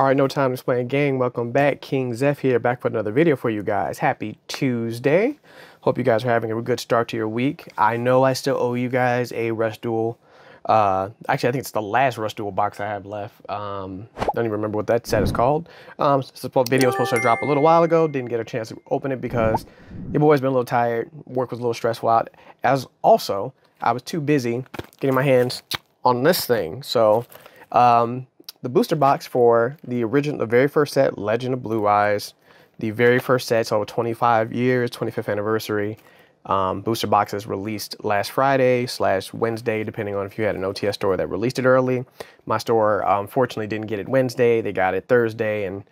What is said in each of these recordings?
All right, no time to explain gang. Welcome back. King Xeph here, back for another video for you guys. Happy Tuesday. Hope you guys are having a good start to your week. I know I still owe you guys a Rush Duel. Uh, actually, I think it's the last Rush Duel box I have left. Um, don't even remember what that set is called. Um, this video was supposed to drop a little while ago. Didn't get a chance to open it because your boy's been a little tired. Work was a little stressful out. As also, I was too busy getting my hands on this thing. So, um, the booster box for the original, the very first set, Legend of Blue Eyes, the very first set, so 25 years, 25th anniversary. Um, booster boxes released last Friday slash Wednesday, depending on if you had an OTS store that released it early. My store, unfortunately, didn't get it Wednesday. They got it Thursday, and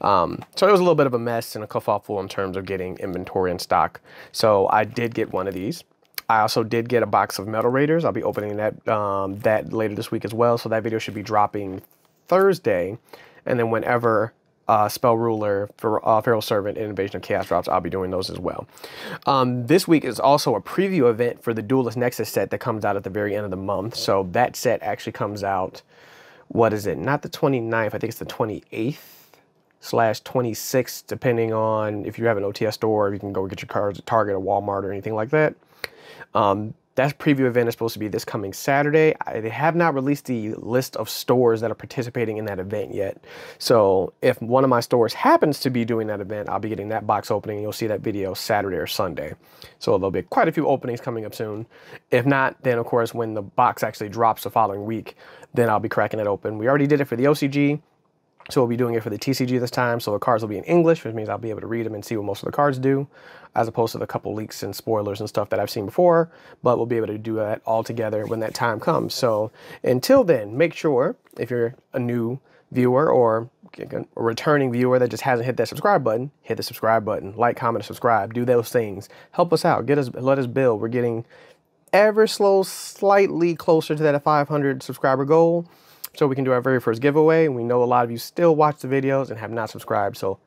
um, so it was a little bit of a mess and a kerfuffle in terms of getting inventory in stock. So I did get one of these. I also did get a box of Metal Raiders. I'll be opening that um, that later this week as well. So that video should be dropping Thursday, and then whenever uh, Spell Ruler, for uh, Pharaoh's Servant, and Invasion of Chaos drops, I'll be doing those as well. Um, this week is also a preview event for the Duelist Nexus set that comes out at the very end of the month. So that set actually comes out, what is it? Not the 29th, I think it's the 28th slash 26th, depending on if you have an OTS store, you can go get your cards at Target or Walmart or anything like that. Um, that preview event is supposed to be this coming Saturday. I, they have not released the list of stores that are participating in that event yet. So if one of my stores happens to be doing that event, I'll be getting that box opening. And you'll see that video Saturday or Sunday. So there'll be quite a few openings coming up soon. If not, then of course, when the box actually drops the following week, then I'll be cracking it open. We already did it for the OCG. So we'll be doing it for the TCG this time. So the cards will be in English, which means I'll be able to read them and see what most of the cards do, as opposed to the couple leaks and spoilers and stuff that I've seen before. But we'll be able to do that all together when that time comes. So until then, make sure if you're a new viewer or a returning viewer that just hasn't hit that subscribe button, hit the subscribe button, like, comment, subscribe, do those things. Help us out. Get us, let us build. We're getting ever slow, slightly closer to that 500 subscriber goal so we can do our very first giveaway. We know a lot of you still watch the videos and have not subscribed, so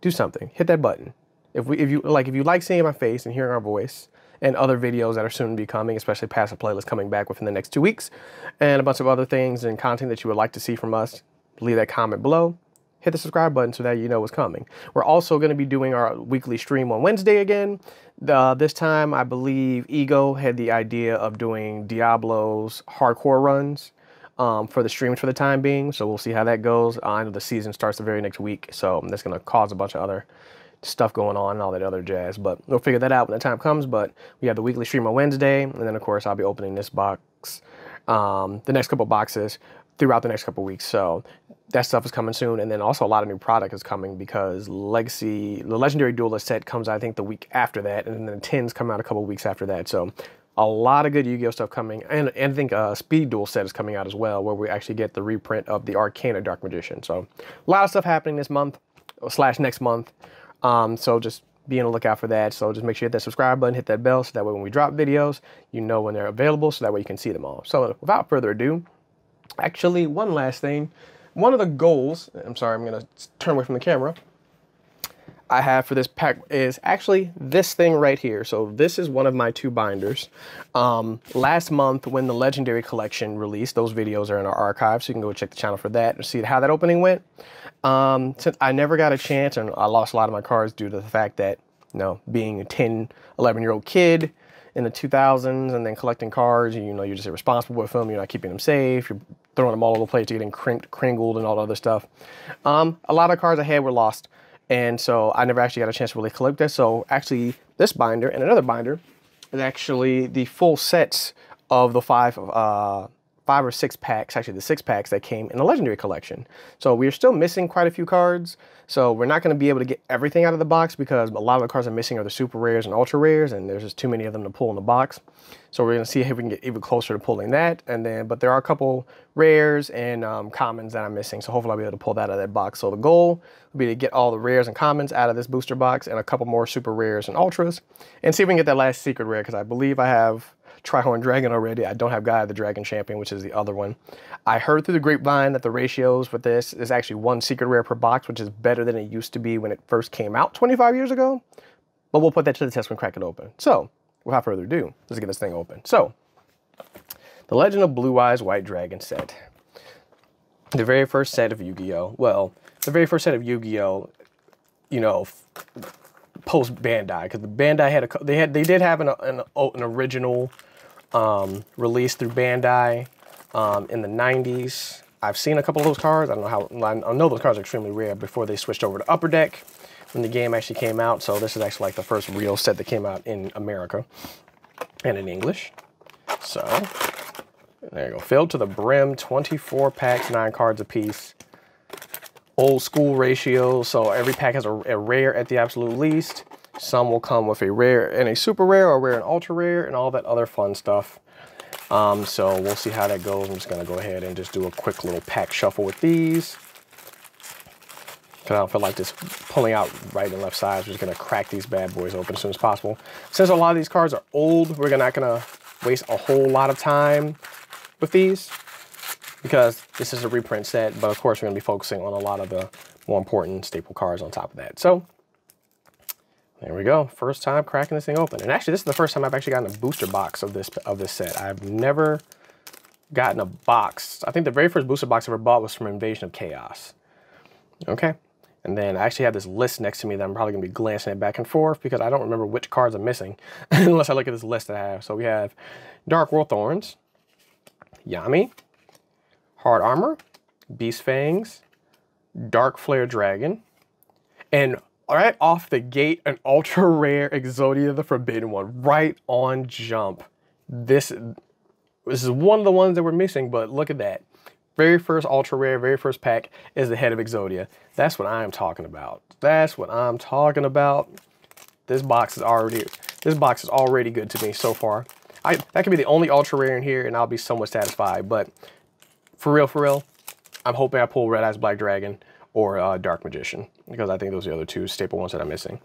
do something. Hit that button. If we, if you like, if you like seeing my face and hearing our voice, and other videos that are soon to be coming, especially passive playlist coming back within the next two weeks, and a bunch of other things and content that you would like to see from us, leave that comment below. Hit the subscribe button so that you know what's coming. We're also going to be doing our weekly stream on Wednesday again. Uh, this time, I believe Ego had the idea of doing Diablo's hardcore runs um, for the streams for the time being. So we'll see how that goes. I know the season starts the very next week, so that's going to cause a bunch of other stuff going on and all that other jazz. But we'll figure that out when the time comes. But we have the weekly stream on Wednesday, and then of course I'll be opening this box, um, the next couple boxes throughout the next couple weeks. So that stuff is coming soon, and then also a lot of new product is coming because Legacy, the Legendary Duelist set comes I think the week after that, and then the tins come out a couple weeks after that. So a lot of good Yu-Gi-Oh stuff coming, and, and I think uh, Speed Duel set is coming out as well, where we actually get the reprint of the Arcana Dark Magician. So a lot of stuff happening this month slash next month. Um, so just be on the lookout for that. So just make sure you hit that subscribe button, hit that bell, so that way when we drop videos, you know when they're available, so that way you can see them all. So without further ado, actually one last thing. One of the goals, I'm sorry, I'm gonna turn away from the camera. I have for this pack is actually this thing right here. So this is one of my two binders. Um, last month when the Legendary Collection released, those videos are in our archive, so you can go check the channel for that and see how that opening went. Um, since I never got a chance and I lost a lot of my cards due to the fact that, you know, being a 10, 11 year old kid in the 2000s and then collecting cards, you know, you're just irresponsible with them, you're not keeping them safe, you're throwing them all over the place, you're getting cringled and all the other stuff. Um, a lot of cards I had were lost. And so I never actually got a chance to really collect this. So actually this binder and another binder is actually the full sets of the five uh, five or six packs, actually the six packs that came in the Legendary Collection. So we're still missing quite a few cards. So we're not going to be able to get everything out of the box because a lot of the cards are missing are the super rares and ultra rares, and there's just too many of them to pull in the box. So we're going to see if we can get even closer to pulling that. And then, but there are a couple rares and um, commons that I'm missing. So hopefully I'll be able to pull that out of that box. So the goal will be to get all the rares and commons out of this booster box and a couple more super rares and ultras and see if we can get that last secret rare because I believe I have Trihorn Dragon already. I don't have Gaia the Dragon Champion, which is the other one. I heard through the grapevine that the ratios with this is actually one secret rare per box, which is better than it used to be when it first came out 25 years ago. But we'll put that to the test when crack it open. So, without further ado, let's get this thing open. So, the Legend of Blue Eyes White Dragon set. the very first set of Yu-Gi-Oh. Well, the very first set of Yu-Gi-Oh. You know, post Bandai because the Bandai had a they had they did have an an, an original um, release through Bandai um, in the 90s. I've seen a couple of those cards. I don't know how I know those cards are extremely rare before they switched over to Upper Deck when the game actually came out. So this is actually like the first real set that came out in America and in English. So there you go. Filled to the brim, 24 packs, nine cards apiece. Old school ratio, so every pack has a, a, rare at the absolute least. Some will come with a rare and a super rare, or rare and ultra rare, and all that other fun stuff. Um, so we'll see how that goes. I'm just gonna go ahead and just do a quick little pack shuffle with these. Cause I don't feel like just pulling out right and left sides. We're just gonna crack these bad boys open as soon as possible. Since a lot of these cards are old, we're not gonna waste a whole lot of time with these because this is a reprint set, but of course we're gonna be focusing on a lot of the more important staple cards on top of that. So there we go. First time cracking this thing open. And actually this is the first time I've actually gotten a booster box of this of this set. I've never gotten a box. I think the very first booster box I ever bought was from Invasion of Chaos. Okay. And then I actually have this list next to me that I'm probably gonna be glancing it back and forth because I don't remember which cards I'm missing unless I look at this list that I have. So we have Dark World Thorns, Yami, Hard Armor, Beast Fangs, Dark Flare Dragon, and right off the gate, an ultra rare Exodia the Forbidden One, right on jump. This, this is one of the ones that we're missing, but look at that. Very first ultra rare, very first pack is the head of Exodia. That's what I'm talking about. That's what I'm talking about. This box is already, this box is already good to me so far. I, that could be the only ultra rare in here and I'll be somewhat satisfied, but for real, for real, I'm hoping I pull Red Eyes Black Dragon or uh, Dark Magician because I think those are the other two staple ones that I'm missing.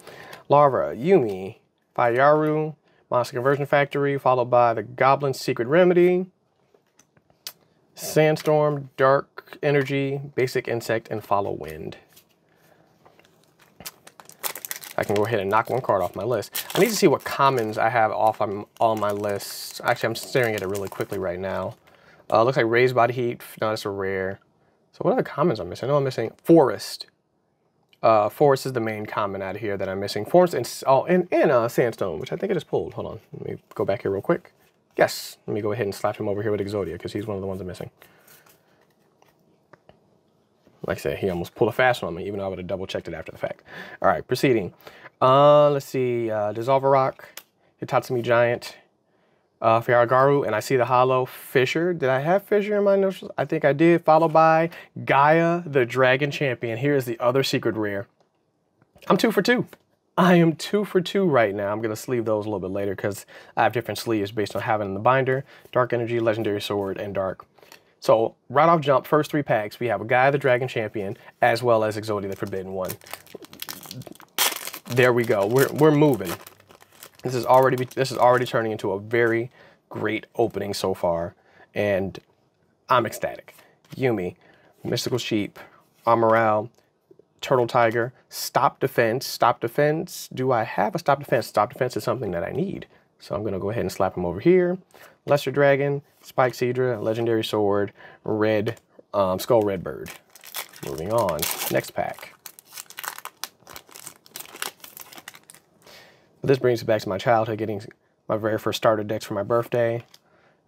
Larva, Yumi, Fayaru, Monster Conversion Factory, followed by the Goblin Secret Remedy, Sandstorm, Dark Energy, Basic Insect, and Follow Wind. I can go ahead and knock one card off my list. I need to see what commons I have off on all my lists. Actually, I'm staring at it really quickly right now. Uh, looks like Raised Body Heat. No, that's a rare. So what other commons I'm missing? I know I'm missing Forest. Uh, Forest is the main common out here that I'm missing. Forest and, oh, and, and uh, Sandstone, which I think I just pulled. Hold on. Let me go back here real quick. Yes. Let me go ahead and slap him over here with Exodia because he's one of the ones I'm missing. Like I said, he almost pulled a fast one on me, even though I would have double checked it after the fact. All right, proceeding. Uh, let's see. Uh, Dissolver Rock, Hitotsu-Me Giant, uh, and I see the hollow Fissure. Did I have Fissure in my notes? I think I did, followed by Gaia, the Dragon Champion. Here is the other secret rare. I'm two for two. I am two for two right now. I'm going to sleeve those a little bit later because I have different sleeves based on having in the binder. Dark Energy, Legendary Sword, and Dark. So right off jump, first three packs, we have a Gaia, the Dragon Champion, as well as Exodia, the Forbidden One. There we go. We're, we're moving. This is already this is already turning into a very great opening so far, and I'm ecstatic. Yumi, Mystical Sheep, Armorelle, Turtle Tiger, Stop Defense. Stop Defense. Do I have a Stop Defense? Stop Defense is something that I need. So I'm to go ahead and slap him over here. Lesser Dragon, Spike Seadra, Legendary Sword, Red, um, Skull Redbird. Moving on. Next pack. This brings me back to my childhood, getting my very first starter decks for my birthday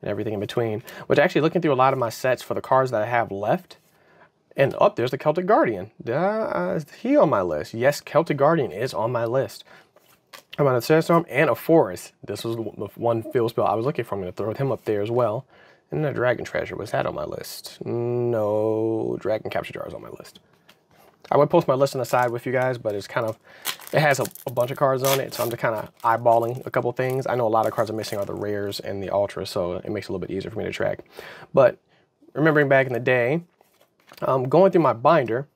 and everything in between. Which actually looking through a lot of my sets for the cards that I have left, and up oh, there's the Celtic Guardian. Uh, is he on my list? Yes, Celtic Guardian is on my list. I'm on a Sandstorm and a Forest. This was the one field spell I was looking for. I'm going to throw him up there as well. And a Dragon Treasure. Was that on my list? No, Dragon Capture Jar is on my list. I would post my list on the side with you guys, but it's kind of, it has a, a bunch of cards on it, so I'm just kind of eyeballing a couple things. I know a lot of cards I'm missing are the rares and the ultras, so it makes it a little bit easier for me to track. But remembering back in the day, um, going through my binder,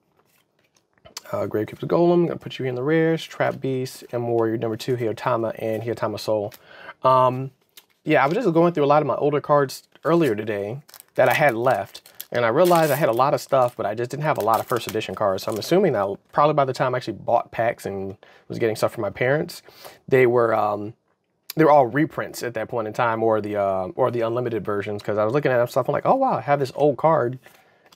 uh, Gravekeeper's Golem, I'm gonna put you in the rares, Trap Beast, and Warrior number two, Hinotama, and Hinotama Soul. Um, yeah, I was just going through a lot of my older cards earlier today that I had left. And I realized I had a lot of stuff, but I just didn't have a lot of first edition cards. So I'm assuming that probably by the time I actually bought packs and was getting stuff from my parents, they were um, they were all reprints at that point in time, or the uh, or the unlimited versions. Because I was looking at stuff, I'm like, oh wow, I have this old card,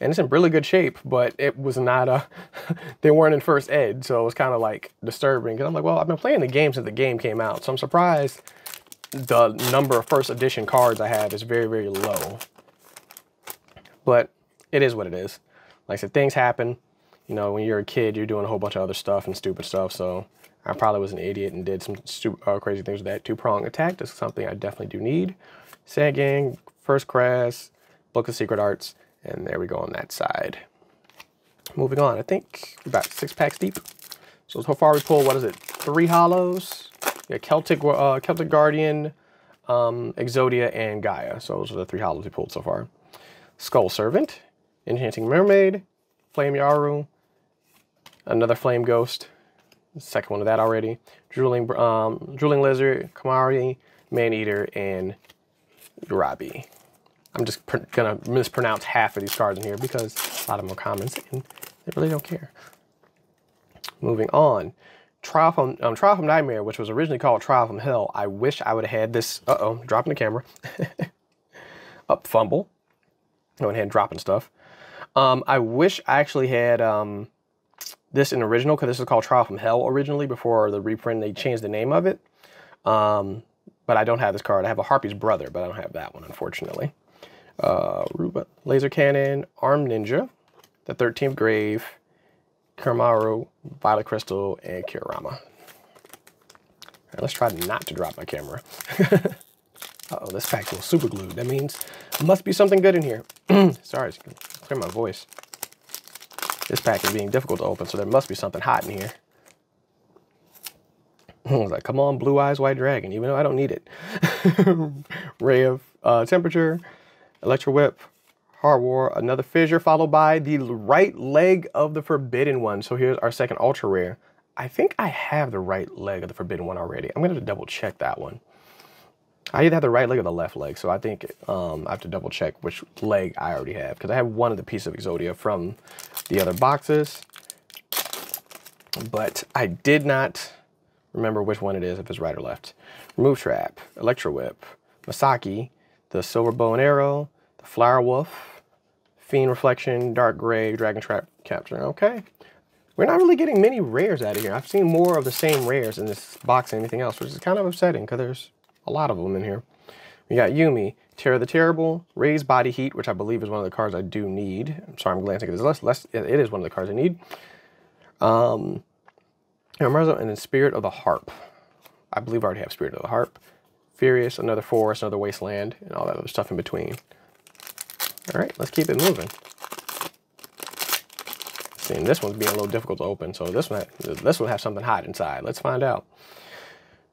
and it's in really good shape, but it was not a, they weren't in first ed, so it was kind of like disturbing. Cause I'm like, well, I've been playing the game since the game came out, so I'm surprised the number of first edition cards I have is very, very low. But it is what it is. Like I said, things happen. You know, when you're a kid, you're doing a whole bunch of other stuff and stupid stuff. So I probably was an idiot and did some stupid, uh, crazy things with that. Two-prong attack, is something I definitely do need. Sand Gang, First Class, Book of Secret Arts, and there we go on that side. Moving on, I think about six packs deep. So so far we pulled, what is it, three hollows? Yeah, Celtic, uh, Celtic Guardian, um, Exodia, and Gaia. So those are the three hollows we pulled so far. Skull Servant, Enchanting Mermaid, Flame Yaru, another Flame Ghost, second one of that already, Drooling, um, Drooling Lizard, Kimahri, Man-Eater, and Uraby. I'm just gonna mispronounce half of these cards in here because a lot of them are commons and they really don't care. Moving on. Trial from, um, Trial from Nightmare, which was originally called Trial from Hell. I wish I would have had this. Uh-oh, dropping the camera. Up, fumble. I went ahead and dropping stuff. Um, I wish I actually had um, this in original because this is called Trial from Hell originally before the reprint. They changed the name of it. Um, but I don't have this card. I have a Harpie's Brother, but I don't have that one, unfortunately. Uh, Ruba, Laser Cannon, Armed Ninja, the 13th Grave, Kuramaru, Violet Crystal, and Kirama. Right, let's try not to drop my camera. uh oh this pack feels super glued. That means must be something good in here. Sorry, clear my voice. This pack is being difficult to open, so there must be something hot in here. I was like, come on, Blue Eyes White Dragon, even though I don't need it. Ray of uh, Temperature, Electro Whip, Hard War, another Fissure, followed by the right leg of the Forbidden One. So here's our second Ultra Rare. I think I have the right leg of the Forbidden One already. I'm going to double check that one. I either have the right leg or the left leg, so I think um, I have to double check which leg I already have, because I have one of the pieces of Exodia from the other boxes, but I did not remember which one it is, if it's right or left. Remove Trap, Electro Whip, Masaki, the Silver Bow and Arrow, the Flower Wolf, Fiend Reflection, Dark Gray, Dragon Trap Capture. Okay. We're not really getting many rares out of here. I've seen more of the same rares in this box than anything else, which is kind of upsetting because there's a lot of them in here. We got Yumi, Terra the Terrible, Raise Body Heat, which I believe is one of the cards I do need. I'm sorry, I'm glancing at this. Less, it is one of the cards I need. Um, and then Spirit of the Harp. I believe I already have Spirit of the Harp. Furious, another Forest, another Wasteland, and all that other stuff in between. All right, let's keep it moving. Seeing this one's being a little difficult to open, so this one, this one has something hot inside. Let's find out.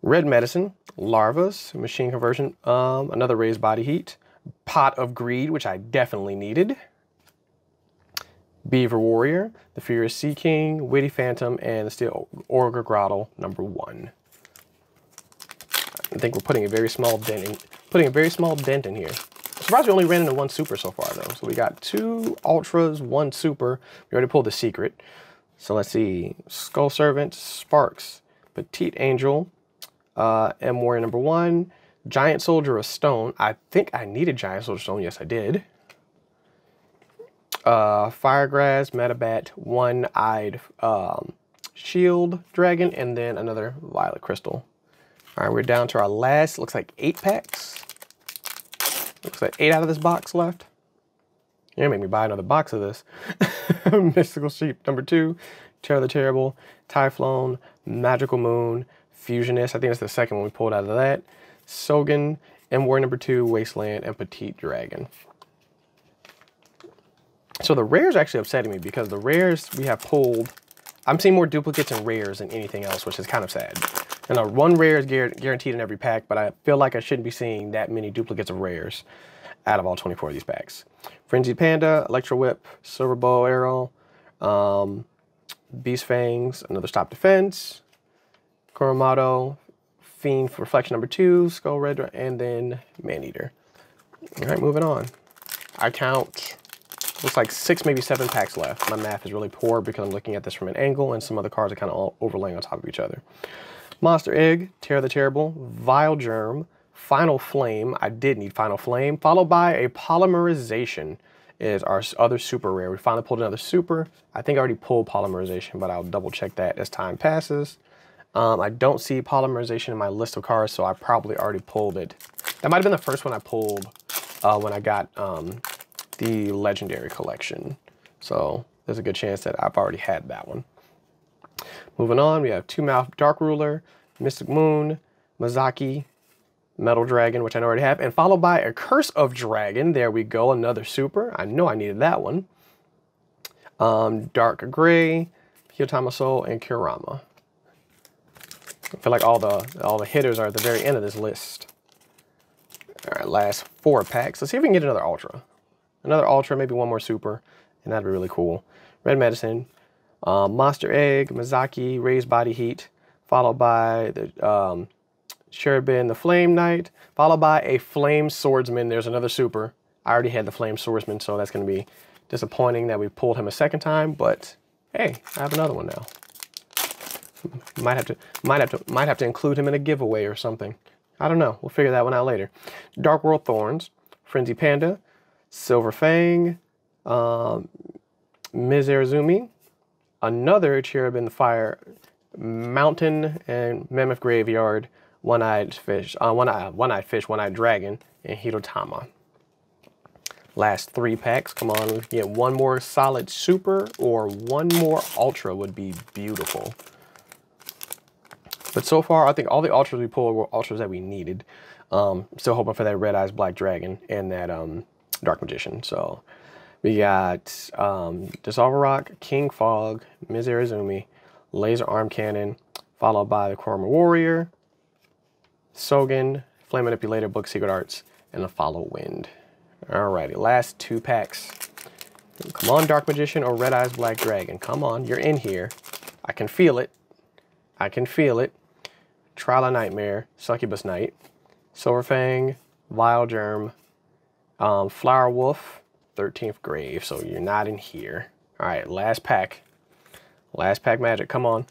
Red Medicine, Larvas, Machine Conversion, um, another Raised Body Heat, Pot of Greed, which I definitely needed. Beaver Warrior, the Furious Sea King, Witty Phantom, and the Steel Ogre Grotto number one. I think we're putting a very small dent in, putting a very small dent in here. Surprised we only ran into one super so far though. So we got two ultras, one super. We already pulled the secret. So let's see. Skull Servant, Sparks, Petit Angel, uh, M Warrior number one, Giant Soldier of Stone. I think I needed Giant Soldier Stone. Yes, I did. Uh, Firegrass, Meda Bat, One-Eyed um, Shield Dragon, and then another Violet Crystal. All right, we're down to our last, looks like eight packs. Looks like eight out of this box left. You're gonna make me buy another box of this. Mystical Sheep number two, Terra the Terrible, Typhlosion, Magical Moon, Fusionist. I think that's the second one we pulled out of that. Sogen, M War number two, Wasteland, and Petit Dragon. So the rares actually upsetting me because the rares we have pulled, I'm seeing more duplicates and rares than anything else, which is kind of sad. And a one rare is guaranteed in every pack, but I feel like I shouldn't be seeing that many duplicates of rares out of all 24 of these packs. Frenzied Panda, Electro Whip, Silver Bow Arrow, um, Beast Fangs, another Stop Defense, Kuramato, Fiend for Reflection number two, Skull Red, and then Man-Eater. All right, moving on. I count Looks like six, maybe seven packs left. My math is really poor because I'm looking at this from an angle and some other cards are kind of all overlaying on top of each other. Monster Egg, Terra the Terrible, Vile Germ, Final Flame, I did need Final Flame, followed by a Polymerization, is our other super rare. We finally pulled another super. I think I already pulled polymerization, but I'll double check that as time passes. Um, I don't see polymerization in my list of cards, so I probably already pulled it. That might have been the first one I pulled uh, when I got um, the legendary collection. So there's a good chance that I've already had that one. Moving on, we have Two Mouth Dark Ruler, Mystic Moon, Mazaki, Metal Dragon, which I already have, and followed by a Curse of Dragon. There we go, another super. I know I needed that one. Um, Dark Gray, Hinotama Soul, and Kurama. I feel like all the all the hitters are at the very end of this list. All right, last four packs. Let's see if we can get another Ultra. Another Ultra, maybe one more Super, and that'd be really cool. Red Medicine, um, Monster Egg, Mizaki, Raised Body Heat, followed by the um, Charubin, the Flame Knight, followed by a Flame Swordsman. There's another super. I already had the Flame Swordsman, so that's going to be disappointing that we pulled him a second time, but hey, I have another one now. Might have to, might have to, might have to include him in a giveaway or something. I don't know. We'll figure that one out later. Dark World Thorns, Frenzy Panda, Silver Fang, um, Ms. Arizumi, another Charubin the Fire, Mountain and Mammoth Graveyard, one-eyed fish, uh, one-eyed, one-eyed fish, one-eyed dragon, and Hirotama. Last three packs. Come on, get one more solid super or one more ultra would be beautiful. But so far, I think all the ultras we pulled were ultras that we needed. Um, still hoping for that Red Eyes Black Dragon and that um, Dark Magician. So we got um, Dissolver Rock, King Fog, Ms. Arizumi, Laser Arm Cannon, followed by the Chroma Warrior, Sogen, Flame Manipulator, Book Secret Arts, and the Follow Wind. Alrighty, last two packs. Come on, Dark Magician or Red Eyes Black Dragon. Come on, you're in here. I can feel it. I can feel it. Trial of Nightmare, Succubus Knight, Silverfang, Vile Germ, um, Flower Wolf, 13th Grave. So you're not in here. All right, last pack. Last pack magic. Come on.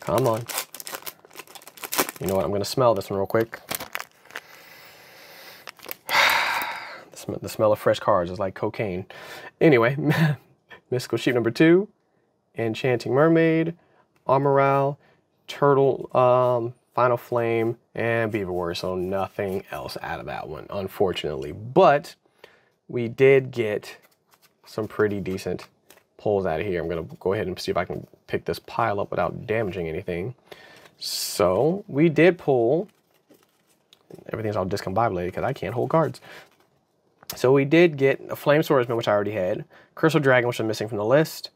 Come on. You know what? I'm going to smell this one real quick. the, sm the smell of fresh cards is like cocaine. Anyway, Mystical Sheep number two, Enchanting Mermaid, Armoral, Turtle, um, Final Flame, and Beaver Warrior. So nothing else out of that one, unfortunately. But we did get some pretty decent pulls out of here. I'm to go ahead and see if I can pick this pile up without damaging anything. So we did pull, everything's all discombobulated because I can't hold cards. So we did get a Flame Swordsman, which I already had, Crystal Dragon, which I'm missing from the list,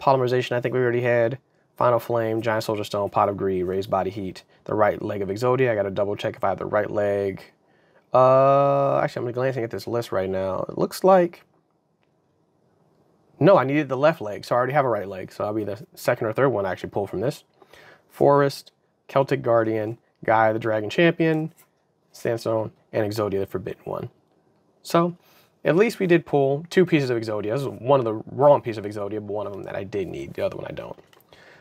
Polymerization, I think we already had, Final Flame, Giant Soldier Stone, Pot of Greed, Raised Body Heat, the right leg of Exodia. I got to double check if I have the right leg. Uh, actually, I'm glancing at this list right now. It looks like... No, I needed the left leg, so I already have a right leg. So I'll be the second or third one I actually pull from this. Forest, Celtic Guardian, Gaia the Dragon Champion, Sandstone, and Exodia the Forbidden One. So, at least we did pull two pieces of Exodia. This is one of the wrong piece of Exodia, but one of them that I did need. The other one I don't.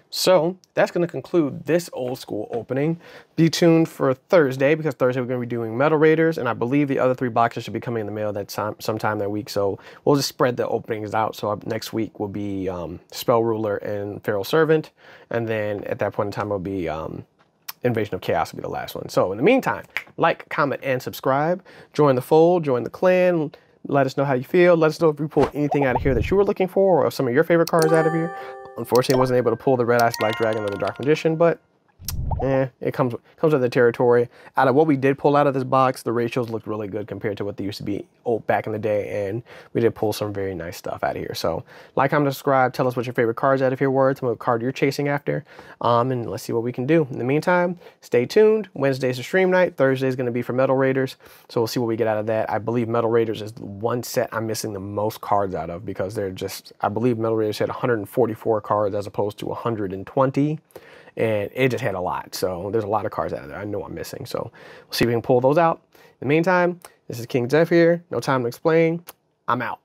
So that's going to conclude this old school opening. Be tuned for Thursday because Thursday we're going to be doing Metal Raiders, and I believe the other three boxes should be coming in the mail that time, sometime that week. So we'll just spread the openings out. So next week will be um, Spell Ruler and Pharaoh's Servant, and then at that point in time it'll be um, Invasion of Chaos will be the last one. So in the meantime, like, comment, and subscribe. Join the fold, join the clan. Let us know how you feel. Let us know if we pulled anything out of here that you were looking for or some of your favorite cards out of here. Unfortunately, wasn't able to pull the Red Eyes Black Dragon or the Dark Magician, but eh, it comes comes with the territory. Out of what we did pull out of this box, the ratios looked really good compared to what they used to be old back in the day, and we did pull some very nice stuff out of here. So, like, comment, subscribe, tell us what your favorite cards out of here were, what card you're chasing after, um, and let's see what we can do. In the meantime, stay tuned. Wednesday's a stream night. Thursday's going to be for Metal Raiders, so we'll see what we get out of that. I believe Metal Raiders is the one set I'm missing the most cards out of because they're just, I believe Metal Raiders had 144 cards as opposed to 120 and it just had a lot. So there's a lot of cars out there I know I'm missing. So we'll see if we can pull those out. In the meantime, this is King Xeph here. No time to explain. I'm out.